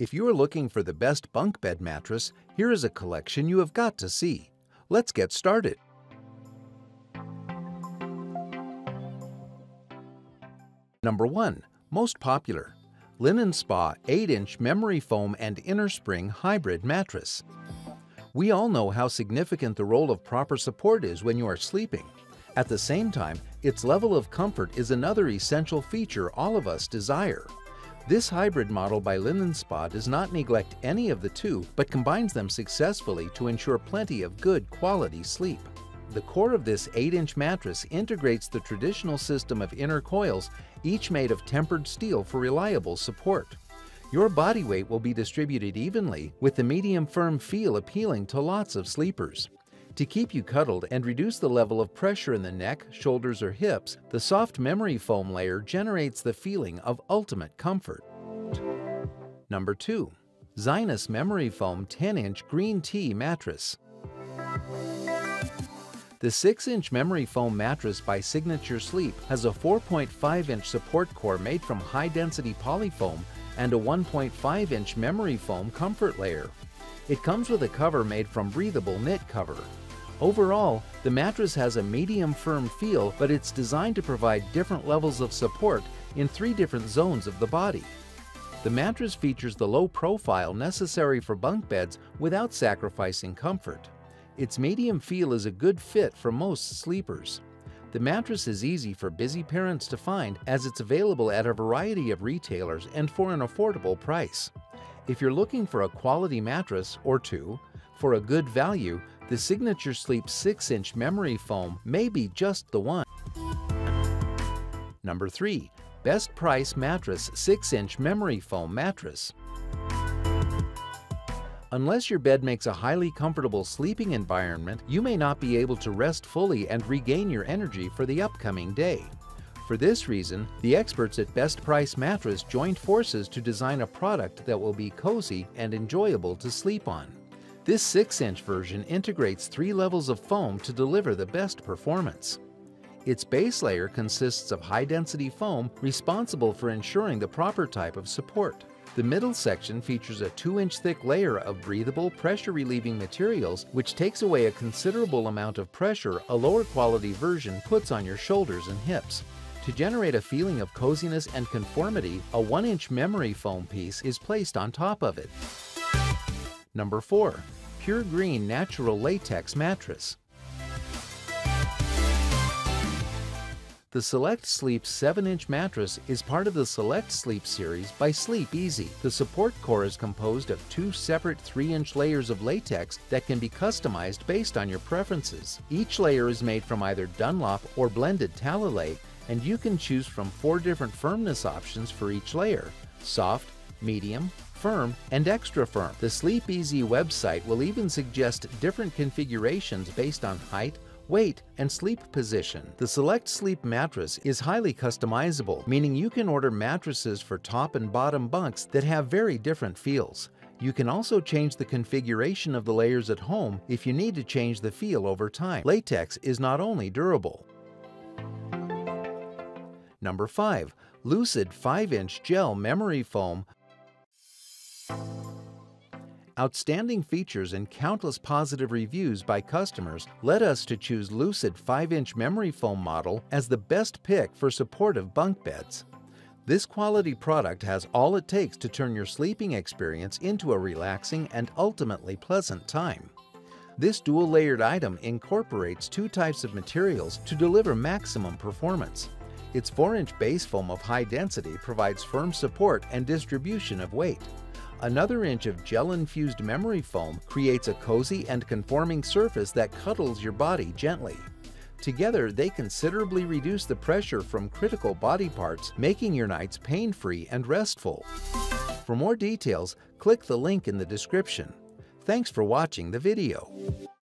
If you are looking for the best bunk bed mattress, here is a collection you have got to see. Let's get started. Number 1. Most popular. Linenspa 8-inch memory foam and inner spring hybrid mattress. We all know how significant the role of proper support is when you are sleeping. At the same time, its level of comfort is another essential feature all of us desire. This hybrid model by Linenspa does not neglect any of the two, but combines them successfully to ensure plenty of good quality sleep. The core of this 8-inch mattress integrates the traditional system of inner coils, each made of tempered steel for reliable support. Your body weight will be distributed evenly, with the medium firm feel appealing to lots of sleepers. To keep you cuddled and reduce the level of pressure in the neck, shoulders, or hips, the soft memory foam layer generates the feeling of ultimate comfort. Number 2. Zinus Memory Foam 10-inch Green Tea Mattress the 6-inch memory foam mattress by Signature Sleep has a 4.5-inch support core made from high-density polyfoam and a 1.5-inch memory foam comfort layer. It comes with a cover made from breathable knit cover. Overall, the mattress has a medium firm feel, but it's designed to provide different levels of support in three different zones of the body. The mattress features the low profile necessary for bunk beds without sacrificing comfort. Its medium feel is a good fit for most sleepers. The mattress is easy for busy parents to find as it's available at a variety of retailers and for an affordable price. If you're looking for a quality mattress or two, for a good value, the Signature Sleep 6-inch memory foam may be just the one. Number 3. Best Price Mattress 6-inch Memory Foam Mattress Unless your bed makes a highly comfortable sleeping environment, you may not be able to rest fully and regain your energy for the upcoming day. For this reason, the experts at Best Price Mattress joined forces to design a product that will be cozy and enjoyable to sleep on. This 6-inch version integrates three levels of foam to deliver the best performance. Its base layer consists of high-density foam responsible for ensuring the proper type of support. The middle section features a 2-inch thick layer of breathable, pressure-relieving materials which takes away a considerable amount of pressure a lower quality version puts on your shoulders and hips. To generate a feeling of coziness and conformity, a 1-inch memory foam piece is placed on top of it. Number 4. Pure Green Natural Latex Mattress The Select Sleep 7-inch mattress is part of the Select Sleep series by Sleep Easy. The support core is composed of two separate 3-inch layers of latex that can be customized based on your preferences. Each layer is made from either Dunlop or blended Talalay, and you can choose from four different firmness options for each layer, soft, medium, firm, and extra firm. The Sleep Easy website will even suggest different configurations based on height, weight, and sleep position. The Select Sleep mattress is highly customizable, meaning you can order mattresses for top and bottom bunks that have very different feels. You can also change the configuration of the layers at home if you need to change the feel over time. Latex is not only durable. Number 5. Lucid 5-inch Gel Memory Foam Outstanding features and countless positive reviews by customers led us to choose Lucid 5-inch memory foam model as the best pick for supportive bunk beds. This quality product has all it takes to turn your sleeping experience into a relaxing and ultimately pleasant time. This dual-layered item incorporates two types of materials to deliver maximum performance. Its 4-inch base foam of high density provides firm support and distribution of weight. Another inch of gel-infused memory foam creates a cozy and conforming surface that cuddles your body gently. Together, they considerably reduce the pressure from critical body parts, making your nights pain-free and restful. For more details, click the link in the description. Thanks for watching the video.